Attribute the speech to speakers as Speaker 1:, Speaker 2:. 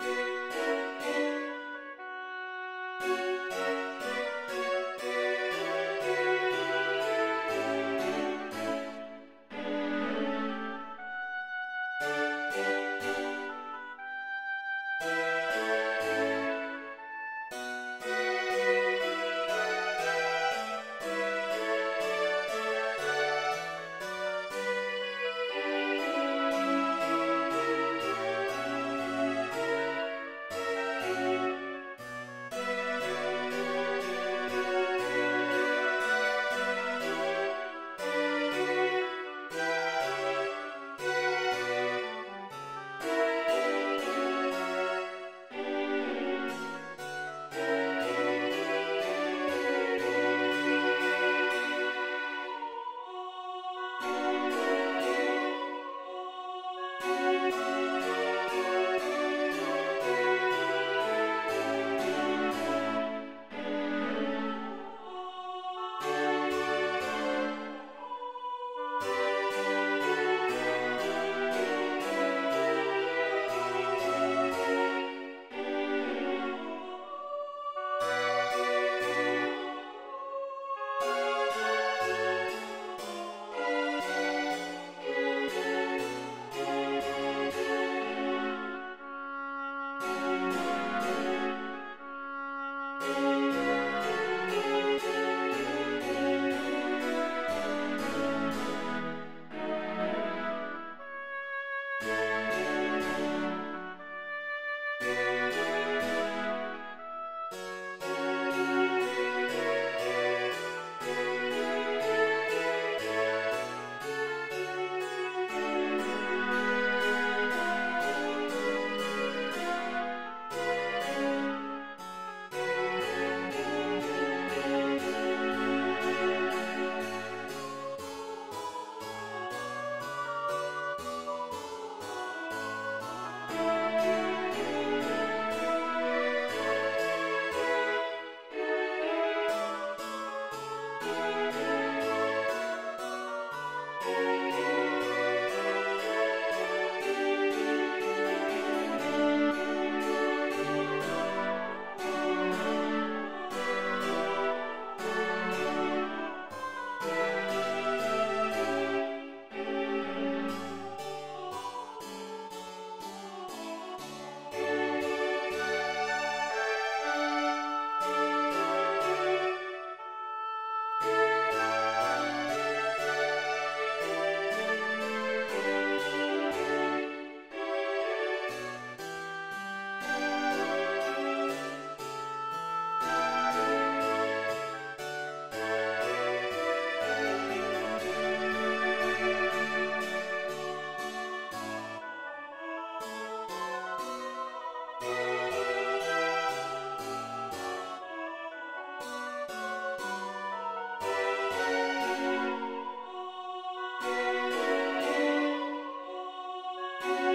Speaker 1: Música Bye. Bye.